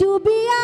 ডুবিয়া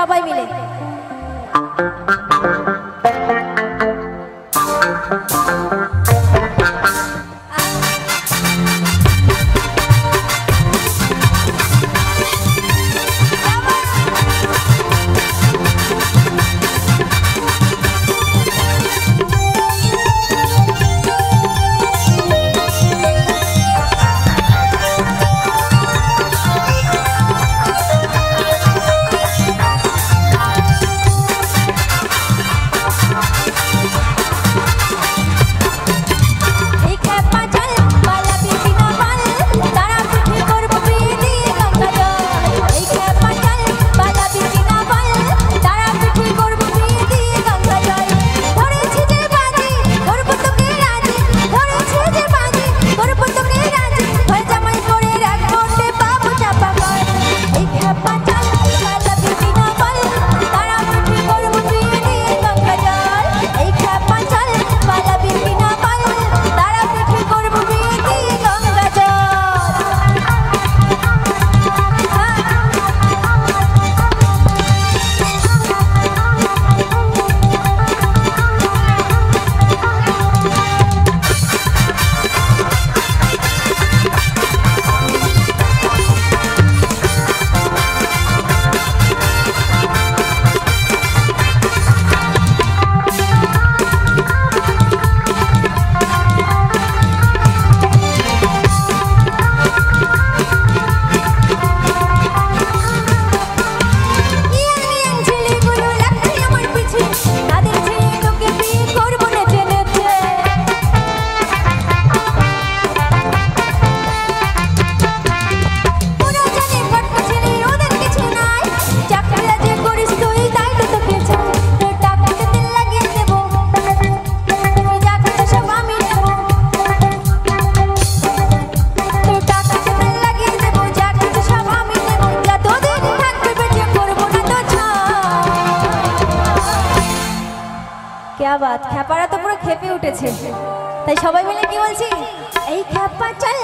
सबाई मिले তাই সবাই মিলে কি বলছি? এই খ্যাপা চল